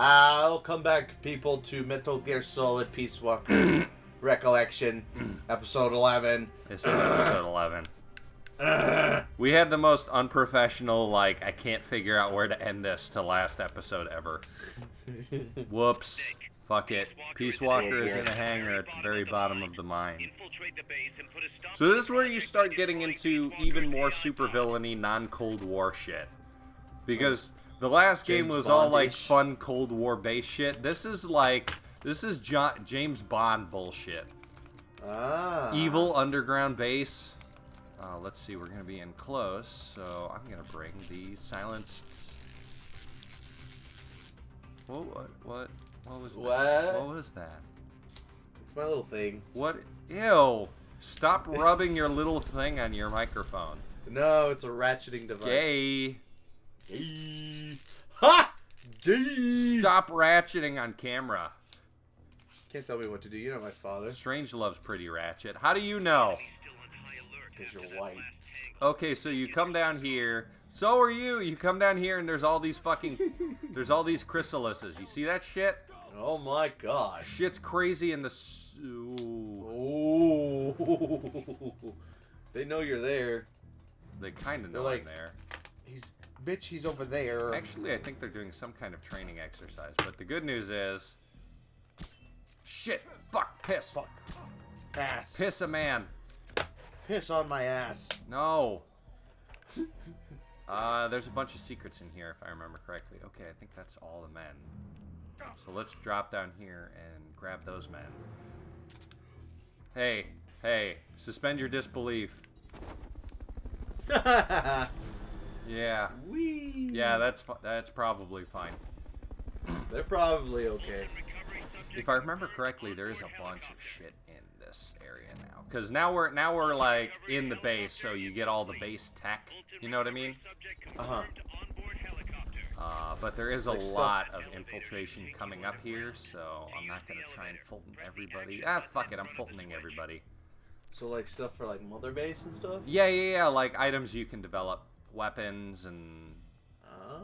Welcome back, people, to Metal Gear Solid Peace Walker Recollection, episode 11. This is episode 11. We had the most unprofessional, like, I can't figure out where to end this to last episode ever. Whoops. Fuck it. Peace Walker is in a hangar at the very bottom of the mine. So this is where you start getting into even more supervillainy, non-Cold War shit. Because the last game James was all like fun Cold War base shit. This is like this is jo- James Bond bullshit. Ah. Evil underground base. Uh, let's see, we're gonna be in close, so I'm gonna bring the silenced. What? What? What, what was that? What? What was that? It's my little thing. What? Ew! Stop rubbing your little thing on your microphone. No, it's a ratcheting device. Gay. Gay. Ha! Gay. Stop ratcheting on camera. Can't tell me what to do. You're not my father. Strangelove's pretty ratchet. How do you know? Because you're white. Okay, so you come down here. So are you. You come down here and there's all these fucking there's all these chrysalises. You see that shit? Oh my gosh. Shit's crazy in the s- ooh. Oh. they know you're there. They kind of They're know I'm there. He's bitch. He's over there. Actually, I think they're doing some kind of training exercise. But the good news is, shit, fuck, piss, Fuck. Ass. piss a man. Piss on my ass. No. Uh, there's a bunch of secrets in here, if I remember correctly. Okay, I think that's all the men. So let's drop down here and grab those men. Hey, hey, suspend your disbelief. Yeah, Wee. yeah, that's that's probably fine. They're probably okay. If I remember correctly, there is a bunch of shit in this area now. Cause now we're now we're like in the base, so you get all the base tech. You know what I mean? Uh huh. Uh, but there is a Like stuff- lot of infiltration coming up here, so I'm not gonna try and Fulton everybody. Ah, fuck it, I'm Fultoning everybody. So like stuff for like mother base and stuff. Yeah, yeah, yeah, like items you can develop, weapons and Ah.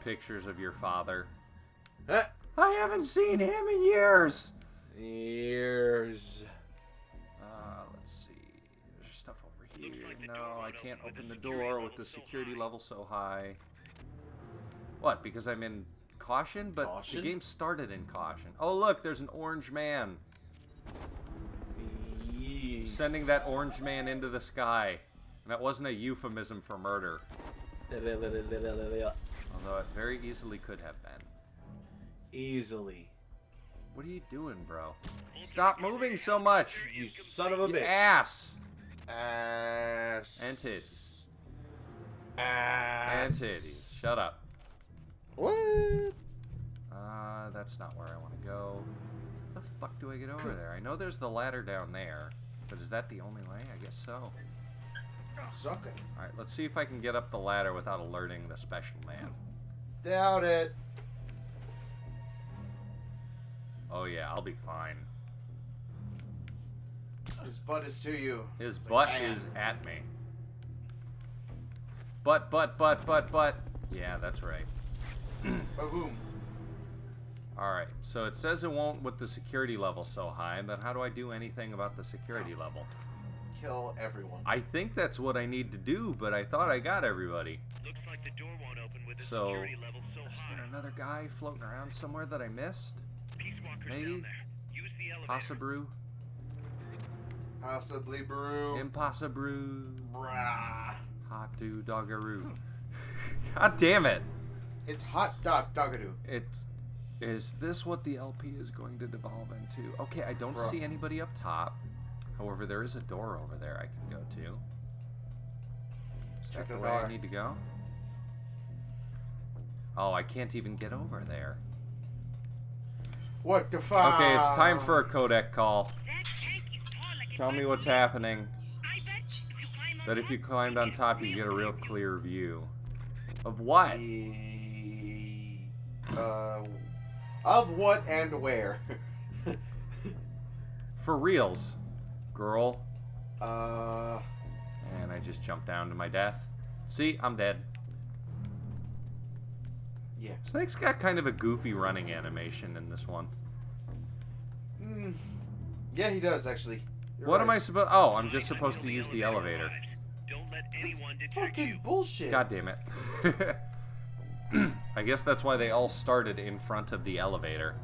pictures of your father. Ah. I haven't seen him in years. Years. Uh, let's see. There's stuff over here. No, I can't open the door with the security level so high. What? Because I'm in caution? But Caution? the game started in caution. Oh, look, there's an orange man. Yeesh. Sending that orange man into the sky. And that wasn't a euphemism for murder. Although it very easily could have been. Easily. What are you doing, bro? Stop moving so much! You son of a You bitch. ass! Ass. And titties. Ass. And titties. Shut up. What? Uh, that's not where I want to go. How the fuck do I get over there? I know there's the ladder down there, but is that the only way? I guess so. Suck it. Alright, let's see if I can get up the ladder without alerting the special man. Doubt it. Oh yeah, I'll be fine. His butt is to you. His It's butt like, is at me. Butt, butt, butt, butt, butt. Yeah, that's right. Boom. Alright, so it says it won't with the security level so high, but how do I do anything about the security level? Kill everyone. I think that's what I need to do, but I thought I got everybody. Looks like the door won't open with the So, security level so Is high. there another guy floating around somewhere that I missed? Peace Walker's maybe? down there. Use the elevator. Possibrew? Possibly brew. Impossibrew? Brah. Hot do doggaroo. God damn it! It's hot dog dogadoo. It's. Is this what the LP is going to devolve into? Okay, I don't Bruh. see anybody up top. However, there is a door over there I can go to. Is Check that the the way I need to go? Oh, I can't even get over there. What the fuck? Okay, it's time for a codec call. That tank is tall like a Tell me what's happening. I if you That if you climbed on top, you get a real clear view. Of what? Uh, of what and where? For reals, girl. uh, And I just jumped down to my death. See, I'm dead. Yeah. Snake's got kind of a goofy running animation in this one. Mm. Yeah, he does actually. You're what am I supposed? Oh, I'm just supposed to use the elevator. Don't let anyone detect Fucking you. bullshit. God damn it. I guess that's why they all started in front of the elevator.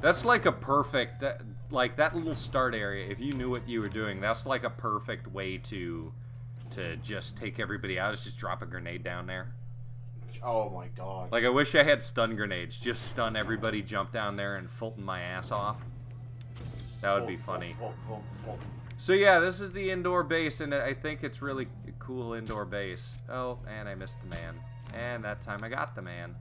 That's like a perfect, that, like that little start area. If you knew what you were doing, that's like a perfect way to, to just take everybody out. Is just drop a grenade down there. Oh my god. Like I wish I had stun grenades. Just stun everybody, jump down there, and Fulton my ass off. that would be funny. So yeah, this is the indoor base, and I think it's really cool indoor base. Oh, and I missed the man. And that time I got the man.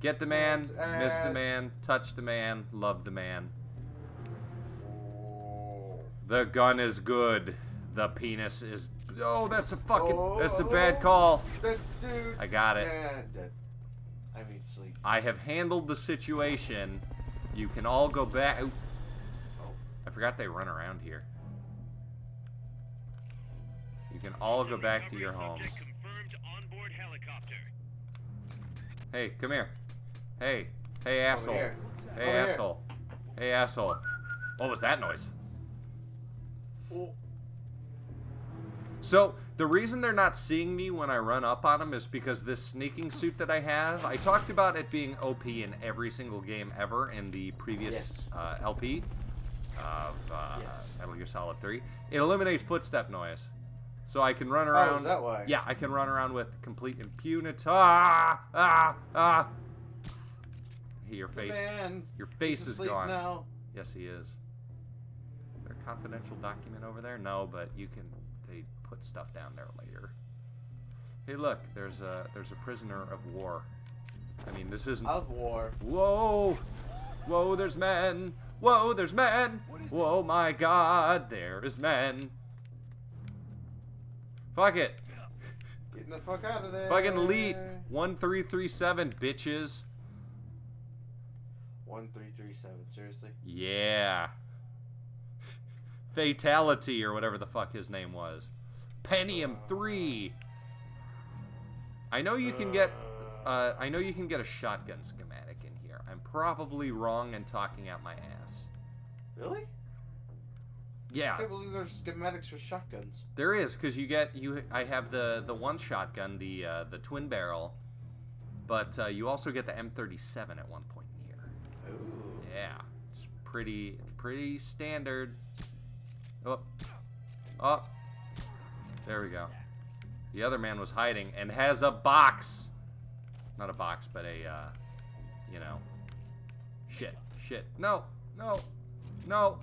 Get the man, miss the man, touch the man, love the man. Oh. The gun is good. The penis is. Oh, that's a fucking. That's a Oh. bad call. That's dude. I got it. Yeah, dead. I mean sleep. I have handled the situation. You can all go back. Oh, I forgot they run around here. You can all go back to your homes. Subject confirmed onboard helicopter. Hey, come here. Hey, hey, asshole. Hey, asshole. Hey, asshole. What was that noise? Oh. So, the reason they're not seeing me when I run up on them is because this sneaking suit that I have, I talked about it being OP in every single game ever in the previous Yes. uh, LP of uh, Yes. Metal Gear Solid 3. It eliminates footstep noise. So I can run around. Oh, is that why? Yeah, I can run around with complete impunity. Ah, ah, ah. Your face. man. Your face is gone. now. Yes, he is. Is there a confidential document over there? No, but you can. They put stuff down there later. Hey, look. There's a there's a prisoner of war. I mean, this isn't. Of war. Whoa, whoa. There's men. Whoa, there's men. Whoa, my God, there is men. Fuck it. Getting the fuck out of there. Fucking elite. One three three seven, bitches. One three three seven. Seriously. Yeah. Fatality or whatever the fuck his name was. Pentium 3. I know you can get uh, I know you can get a shotgun schematic in here. I'm probably wrong and talking out my ass. Really? Yeah, I can't believe there's schematics for shotguns. there is cuz you get you I have the the one shotgun, the uh, the twin barrel, but uh, you also get the M37 at one point in here. Ooh. Yeah, it's pretty, it's pretty standard. Oh, oh, there we go. The other man was hiding and has a box. Not a box, but a, uh, you know, shit, shit. No, no, no,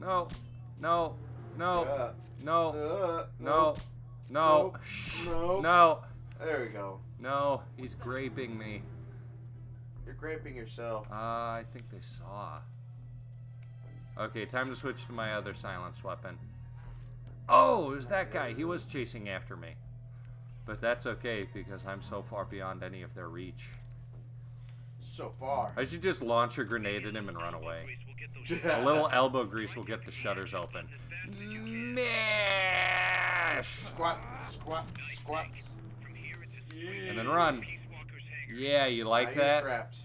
no, no, no, Uh, no, uh, no, no, Nope. Shh. No, There we go. no. He's graping me. You're graping yourself. Uh, I think they saw. Okay, time to switch to my other silence weapon. Oh, it was that guy. He was chasing after me. But that's okay, because I'm so far beyond any of their reach. So far. I should just launch a grenade at him and run away. Grace will get those A little elbow grease will get the shutters open. as fast as you can. Mash! Squat, squat, squats. From here it's a Yeah. And then run. Peace Walker's hangar. Yeah, you like you're that? trapped.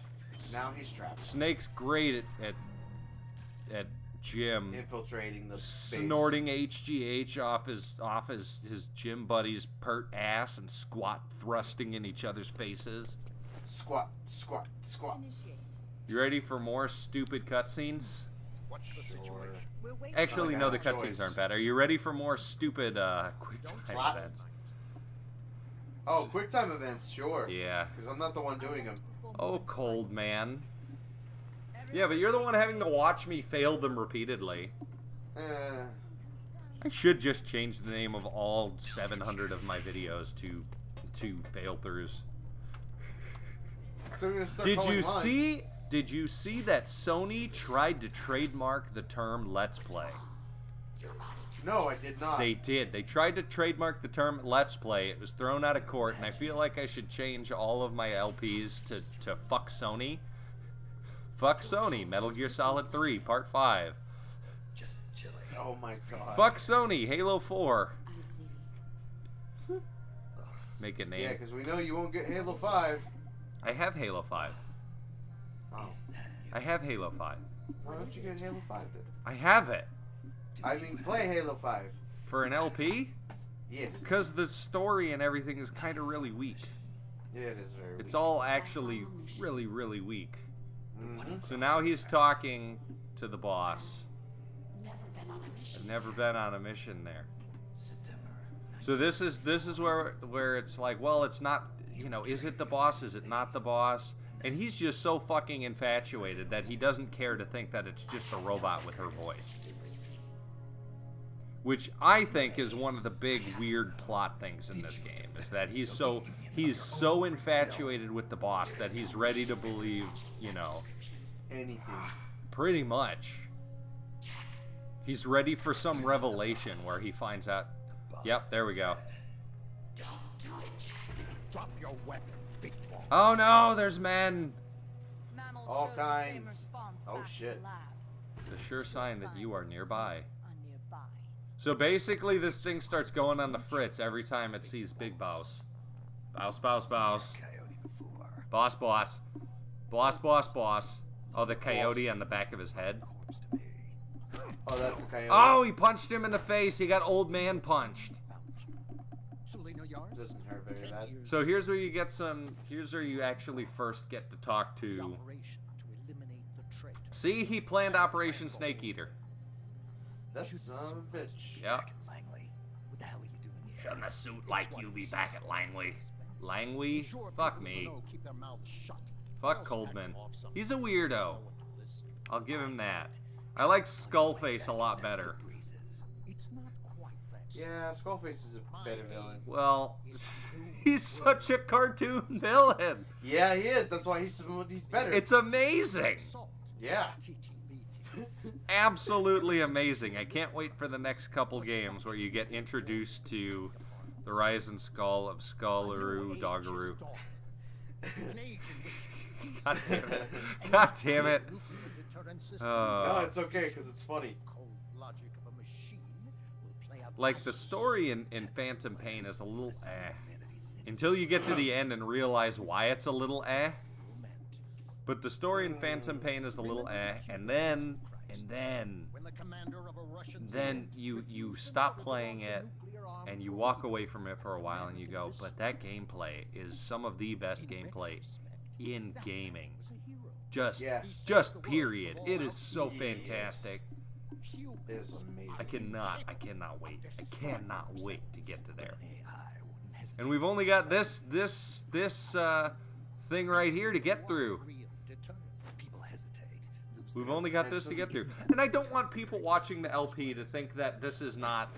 Now he's trapped. Snake's great at, at, at gym. Infiltrating the base. snorting HGH off his off his his gym buddy's pert ass and squat thrusting in each other's faces. Squat, squat, squat. Initiate. You ready for more stupid cutscenes? What's the Sure. situation? We're. Actually, I no, the cutscenes aren't bad. Are you ready for more stupid uh, quick time events? Oh, quick time events, sure. Yeah. Because I'm not the one doing them. Oh, cold man. Yeah, but you're the one having to watch me fail them repeatedly. Eh, I should just change the name of all 700 of my videos to to fail throughs. so we're gonna start Did you mine. see? Did you see that Sony tried to trademark the term "Let's Play"? No, I did not. They did. They tried to trademark the term "Let's Play." It was thrown out of court, and I feel like I should change all of my LPs to to "Fuck Sony." Fuck Sony. Metal Gear Solid 3 Part 5. Just chilling. Oh my god. Fuck Sony. Halo 4. Make a name. Yeah, because we know you won't get Halo 5. I have Halo 5. Oh. I have Halo 5. Why don't you get Halo 5 then? I have it I mean, play Halo 5. for an LP Yes. because the story and everything is kind of really weak. Yeah, it is very It's weak. all actually really, really weak. Mhm. So now he's talking to the boss. I've never been on a mission there. So this is this is where where it's like, well, it's not, you know, is it the boss? Is it not the boss? And he's just so fucking infatuated that he doesn't care to think that it's just a robot with her voice. Which I think is one of the big weird plot things in this game is that he's so he's so infatuated with the boss that he's ready to believe, you know, Anything. Pretty much. He's ready for some revelation where he finds out. Yep, there we go. Drop your weapon. Oh no, there's men. All show the same kinds. Oh, shit. the. It's a sure sign that you. Are nearby. So basically, this thing starts going on the fritz every time it sees Big Boss. Boss, boss, boss. Coyote before. Boss, boss. Boss, boss, boss. Oh, the coyote on the back of his head. Corpse to me. Oh, that's the coyote. Oh, he punched him in the face. He got old man punched. Bounce. Selena Yars. Doesn't hurt very bad. So here's where you get some. Here's where you actually first get to talk to. operation to eliminate the traitor. See, he planned Operation Snake Eater. That's son of a bitch. Yeah. Back Langley. What the hell are you doing here? Shouldn't a suit like you be back at Langley? Langley? Fuck me. keep their mouths shut. Fuck Coldman. back them off some- He's a weirdo. No one to listen. I'll give him that. I like Skullface a lot better. Breezes. It's not quite that Yeah, Skullface is a better villain. Well, he's such a cartoon villain. Yeah, he is. That's why he's he's better. It's amazing. Yeah. Absolutely amazing. I can't wait for the next couple games where you get introduced to the rise and skull of Skullaroo Doggaroo. An age in which God damn it. God damn it. Uh, no, it's okay because it's funny. cold logic of a machine will play out like the story in, in Phantom Pain is a little eh. Until you get to the end and realize why it's a little eh. But the story in Phantom Pain is a little eh, and then and then When the commander of a Russian then you you stop playing it and you walk away from it for a while and you go, but that gameplay is some of the best gameplay in gaming. Just Yeah. just period. It is so fantastic. It is amazing. I cannot I cannot wait. I cannot wait to get to there. And we've only got this this this uh thing right here to get through. People hesitate. lose We've their only got this to get through. And I don't want people watching the LP to think that this is not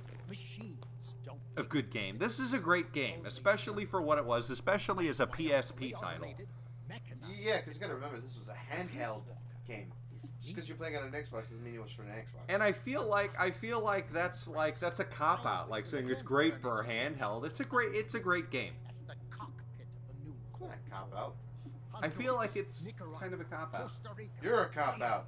don't a good game. This is a great game, especially for what it was, especially as a PSP title. Yeah, because you gotta remember this was a handheld game. Just because you're playing on an Xbox doesn't mean it was for an Xbox. And I feel like I feel like that's like that's a cop out, like saying it's great for a handheld. It's a great it's a great game. That's the cockpit of the new It's not a cop out. I feel like it's kind of a cop out. Costa Rica, You're a cop out.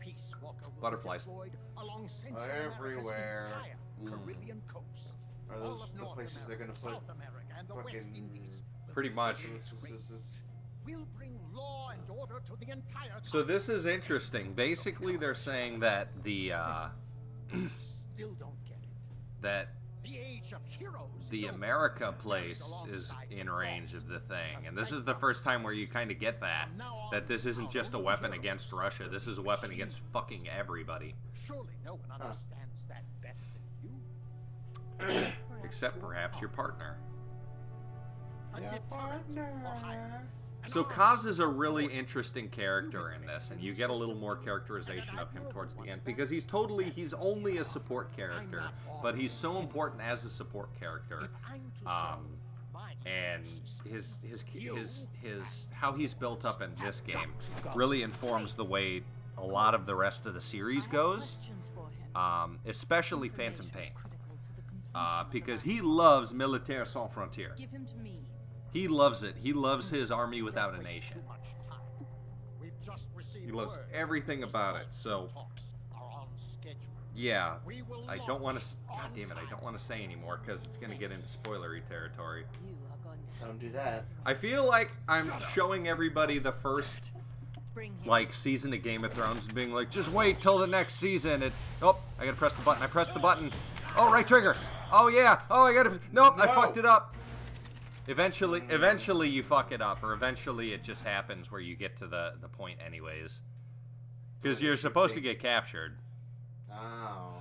Peace Walker Butterflies. along Everywhere. America's Mm. Caribbean coast. Are All those the North places they're gonna put South America, and the West fucking- Indies. Pretty much. in This is, trade. this is, We'll bring law and order to the entire So this is interesting. Basically, they're saying that the uh. Still don't get it. that The age of heroes the. America place is in range of the thing, and this is the first time where you kind of get that that this isn't just a weapon against Russia. This is a weapon against fucking everybody, Surely no one understands that better than you. except perhaps your partner. A Yeah, deterrent for hire. An So army Kaz is a really interesting character in this, and you get a little more characterization of him towards the end because he's totally he's only a support character, but he's so important as a support character. If I'm to Um, and his his his his how he's built up in this game really informs the way a lot of the rest of the series goes, questions for him. um, especially Phantom Pain, critical to the completion uh, because he loves Militaire Sans Frontières. Give him to me. He loves it. He loves his army without a nation. too much time. We've just received He loves everything about it, so- talks are on schedule. yeah, I don't want to. God damn it, I don't want to say anymore because it's gonna get into spoilery territory. You are going to Don't do that. I feel like I'm showing everybody the first like season of Game of Thrones and being like, just wait till the next season. It. Oh, I gotta press the button. I pressed the button. Oh, right trigger. Oh yeah. Oh, I gotta. Nope, I fucked it up. Eventually, eventually you fuck it up, or eventually it just happens where you get to the the point anyways. Because you're it should supposed to get captured. Oh.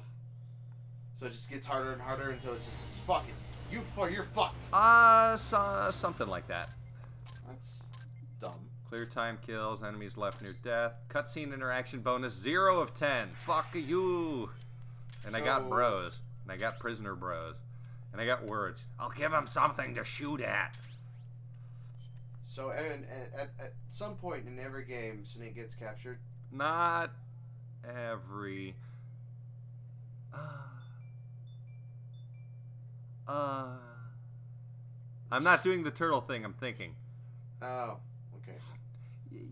So it just gets harder and harder until it's just fuck it. You fu- you're fucked. Uh, so, something like that. That's dumb. Clear time kills, enemies left near death. Cutscene interaction bonus, 0 of 10. Fuck you. And I got bros. And I got prisoner bros. And I got words. I'll give him something to shoot at. So and, and at, at some point in every game, Snake gets captured. Not every. Uh. Uh. I'm not doing the turtle thing, I'm thinking. Oh, okay.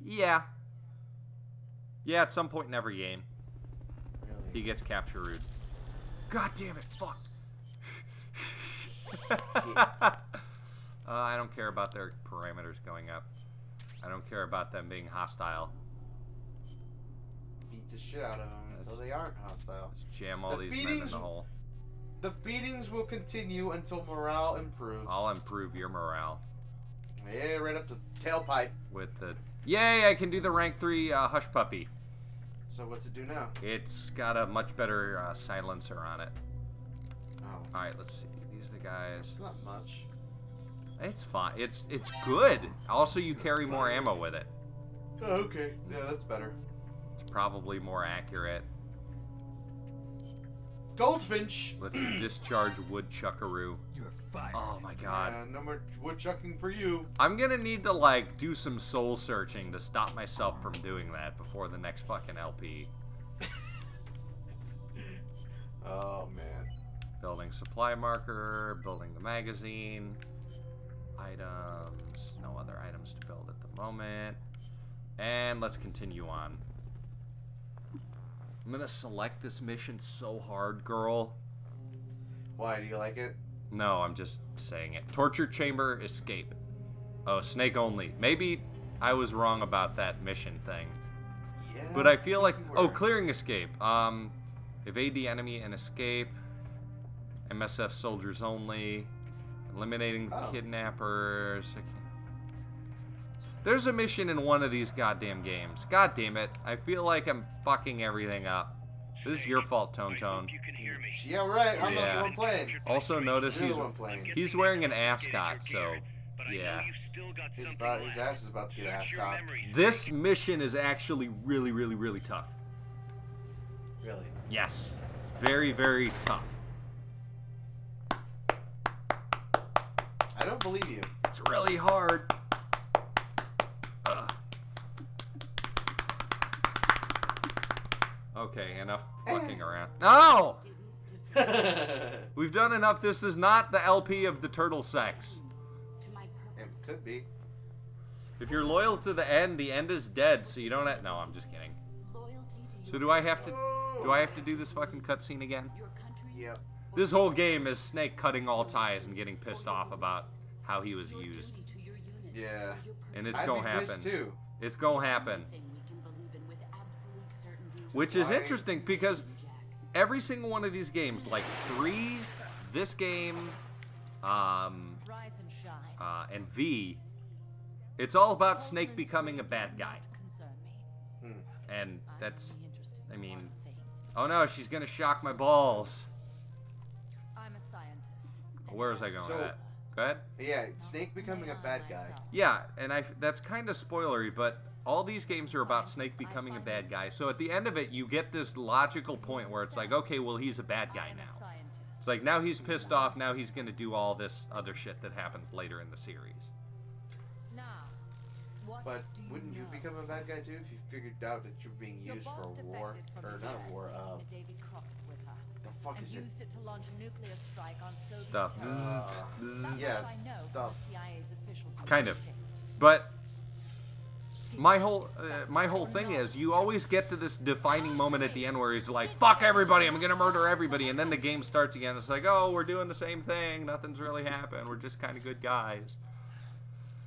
Yeah. Yeah, at some point in every game, he gets captured. God damn it, fuck. Uh, I don't care about their parameters going up. I don't care about them being hostile. Beat the shit out of them until they aren't hostile. Let's jam all The these men in the hole. The beatings will continue until morale improves. I'll improve your morale Yeah, right up the tailpipe. with the. Yay! I can do the rank three uh, hush puppy. So what's it do now? It's got a much better uh, silencer on it. Oh, All right, let's see. These are the guys. it's not much. It's fine. It's it's good. Also, you carry more ammo with it. Oh, okay. Yeah, that's better. It's probably more accurate. Goldfinch. Let's discharge woodchuckaroo. You're fired. Oh my god. Uh, no more woodchucking for you. I'm gonna need to like do some soul searching to stop myself from doing that before the next fucking LP. Oh man. Building supply marker, building the magazine, items, no other items to build at the moment. And let's continue on. I'm gonna select this mission so hard, girl. Why do you like it? No, I'm just saying it. Torture chamber, escape. Oh, snake only. Maybe I was wrong about that mission thing. Yeah. But I feel like oh, clearing escape. Um, evade the enemy and escape. MSF soldiers only. Eliminating the Oh. kidnappers. There's a mission in one of these goddamn games. God damn it! I feel like I'm fucking everything up. This is your fault, Tone Tone. you can hear me. Yeah, right. I'm not Yeah. the one playing. Also notice he's the one playing. he's wearing an ascot, so yeah. His, about, his ass is about to get ass caught. This mission is actually really, really, really tough. Really. Yes. Very, very tough. I don't believe you. It's really hard. Ugh. Okay, enough fucking eh. around. No! We've done enough. This is not the LP of the turtle sex. To my purpose. could be. If you're loyal to the end, the end is dead, so you don't have. No, I'm just kidding. Loyalty to So do I have to. Do I have to do this fucking cutscene again? your country. Yep. This whole game is Snake cutting all ties and getting pissed off about how he was used. duty to your unit, Yeah. And it's gonna happen. too. It's gonna happen. Anything we can believe in with absolute certainty. Which is interesting because every single one of these games, like three, this game, um, and uh, and V, it's all about Snake becoming a bad guy. And that's, I mean- oh no, she's gonna shock my balls. Where was I going So- with that? Go ahead. Yeah, Snake becoming a bad guy. Yeah, and I that's kind of spoilery, but all these games are about Snake becoming a bad guy. So at the end of it, you get this logical point where it's like, okay, well he's a bad guy now. It's like now he's pissed off. Now he's gonna do all this other shit that happens later in the series. But wouldn't you become a bad guy too if you figured out that you're being used for a war or not a war? Uh, fuck and is it? used it to launch a nuclear strike on Soviet Stuff. terrorists. Uh, That's yes, what I know from stuff. the CIA's official Kind of. But my whole uh, my whole thing is you always get to this defining moment at the end where he's like fuck everybody i'm gonna murder everybody and then the game starts again. It's like oh we're doing the same thing. Nothing's really happened. We're just kind of good guys.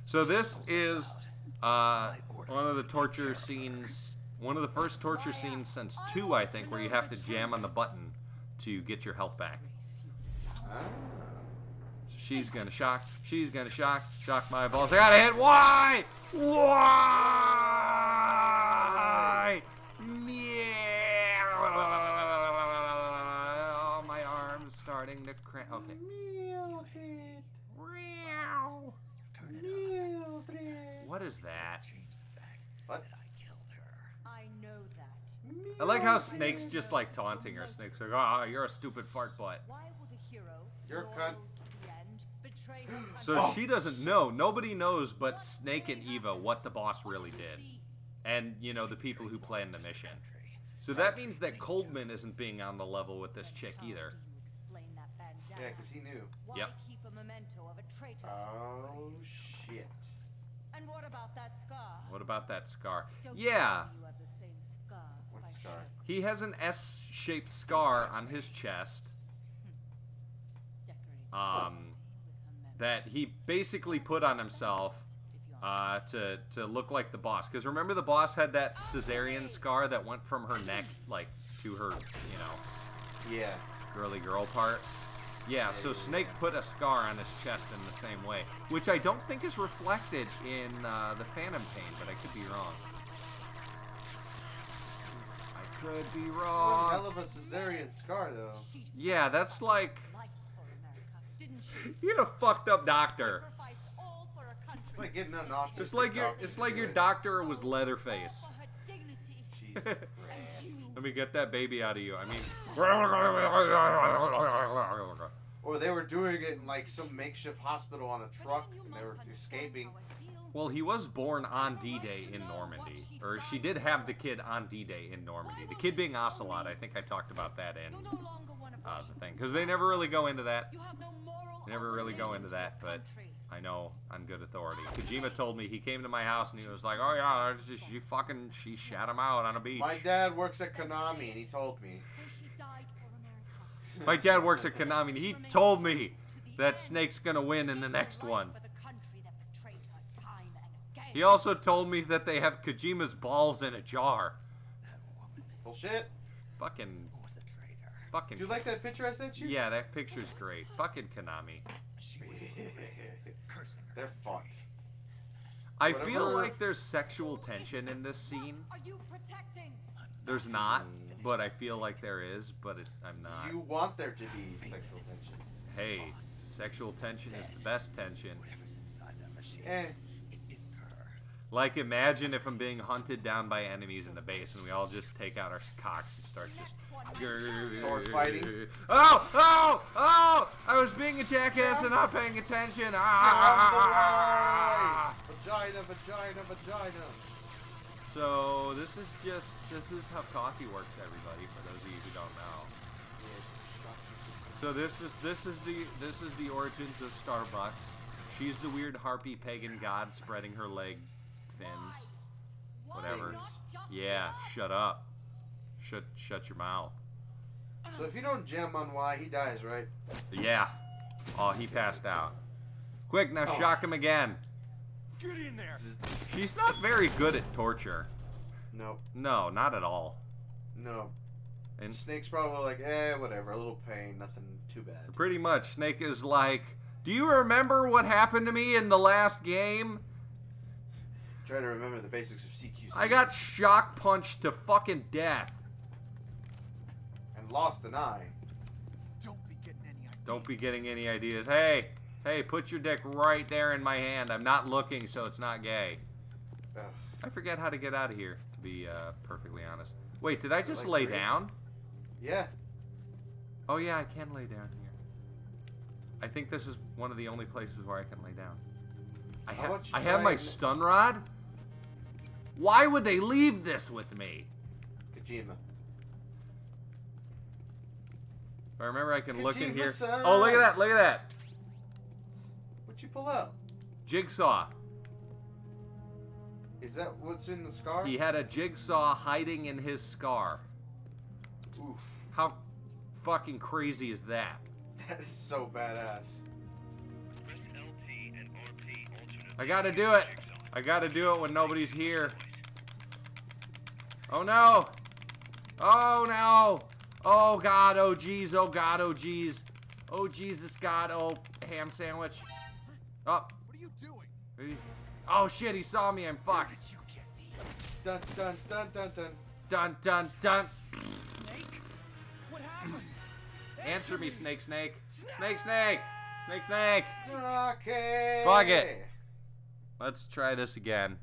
So this is uh, one of the torture scenes one of the first torture scenes since two i think where you have to jam on the button to get your health back Ah. She's gonna shock. She's gonna shock. Shock my balls. I gotta hit. Why? Why? Yeah. Oh, my arm's starting to cramp. Okay. Mildred. Meow. What is that? What? I know that. I like how Snake's just like taunting her. Snake's like, "Ah, you're a stupid fart butt." Why would a hero, You're a cunt. to the end, betray her So country? she doesn't know. Nobody knows but Snake and Eva what the boss really did. And, you know, the people who planned the mission. So that means that Coldman isn't being on the level with this chick either. do you explain that bandana? Yeah, because he knew. Why Yep. keep a memento of a traitor? Oh, shit. and what about that scar? What about that scar? Yeah, scar? He has an S-shaped scar on his chest um, with her memory. that he basically put on himself If you ask uh, to, to look like the boss. Because remember the boss had that cesarean scar that went from her neck, like, to her, you know, Yeah. girly girl part. Yeah, so Snake put a scar on his chest in the same way, which I don't think is reflected in uh, the Phantom Pain, but I could be wrong. I could be One hell of a cesarean scar, though. Yeah, that's like life for America, didn't she? you're a fucked up doctor. Sacrificed all for a country. It's like getting an autistic It's like your doctor it's like your doctor was Leatherface. For her dignity. Jesus And Christ. you Let me get that baby out of you. I mean, Or they were doing it in like some makeshift hospital on a truck and they were escaping. How I feel. well, he was born on D-Day in Normandy, or she did have the kid on D-Day in Normandy. The kid being Ocelot. I think I talked about that in You're no longer one of uh, the thing, because they never really go into that. You have no moral Never really go into that, but. I know on good authority. Kojima told me he came to my house and he was like, "Oh yeah, it's just, she fucking she shot him out on a beach." My dad works at Konami and he told me. Say she died for America. My dad works at Konami and he told me that. Snake's gonna win in the next one. He also told me that they have Kojima's balls in a jar. Bullshit. Fucking, was a traitor. fucking. Do you like that picture I sent you? Yeah, that picture's great. Fucking Konami. She was cursing her. They're fucked. I feel like there's sexual tension in this scene. Are you protecting? There's not, but I feel like there is, but it, I'm not. You want there to be sexual tension. Hey, sexual tension is the best tension. Whatever's inside that machine, Eh. It isn't her. Like, imagine if I'm being hunted down by enemies in the base and we all just take out our cocks and start just. Sword fighting? Oh! Oh! Oh! I was being a jackass and not paying attention. Ah, ah, ah, ah! Vagina, vagina, vagina. So this is just this is how coffee works, everybody. For those of you who don't know. So this is this is the this is the origins of Starbucks. She's the weird harpy pagan god spreading her leg fins. Whatever. Yeah, shut up. Shut shut your mouth. So if you don't jam on why, he dies, right? Yeah. Oh, he passed out. Quick, now Oh. shock him again. Get in there! She's not very good at torture. Nope. No, not at all. No. And Snake's probably like, eh, whatever, a little pain, nothing too bad. pretty much, Snake is like, "Do you remember what happened to me in the last game? Try to remember the basics of CQC. I got shock punched to fucking death." and lost an eye. Don't be getting any ideas. Don't be getting any ideas. Hey, hey, put your dick right there in my hand. I'm not looking, so it's not gay. Ugh. I forget how to get out of here, to be uh, perfectly honest. Wait, did I Is just like lay three? down? Yeah. Oh yeah, I can lay down here. I think this is one of the only places where I can lay down. I have I have my stun rod. Why would they leave this with me? Kojima. If I remember, I can look in here. Oh, look at that! Look at that! What'd you pull out? Jigsaw. Is that what's in the scar? He had a jigsaw hiding in his scar. Oof. How fucking crazy is that? That is so badass. I gotta do it. I gotta do it when nobody's here. Oh no! Oh no! Oh god, oh jeez, oh god, oh jeez. Oh Jesus God, oh ham sandwich. Oh, What are you doing? oh shit, he saw me, I'm fucked. you get me? Dun dun dun dun dun. Dun dun dun. Snake? What happened? Answer me, Snake Snake. Snake Snake! Snake Snake! Okay. Fuck it. Let's try this again.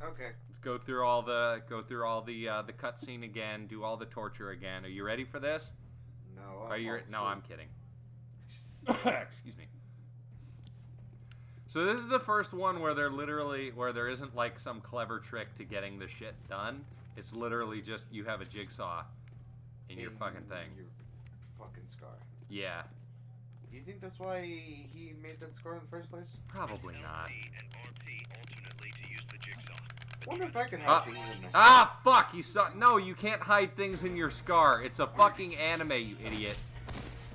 Okay. Let's go through all the go through all the uh, the cutscene again, do all the torture again. Are you ready for this? No. Are you? Re- No, I'm kidding. Excuse me. So this is the first one where they're literally where there isn't like some clever trick to getting the shit done. It's literally just you have a jigsaw in your fucking thing. Your fucking scar. Yeah, Do you think that's why he made that scar in the first place? probably not. LT and RT alternately to use the jigsaw. Wonder if I can Ah. hide things in my scar. Ah, fuck! You saw? No, you can't hide things in your scar. It's a fucking anime, you idiot.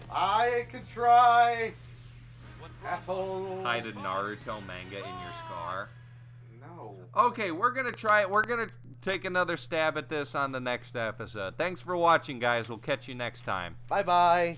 I can try. Asshole. Hide a Naruto manga in your scar. No. Okay, we're gonna try it. We're gonna take another stab at this on the next episode. Thanks for watching, guys. We'll catch you next time. Bye bye.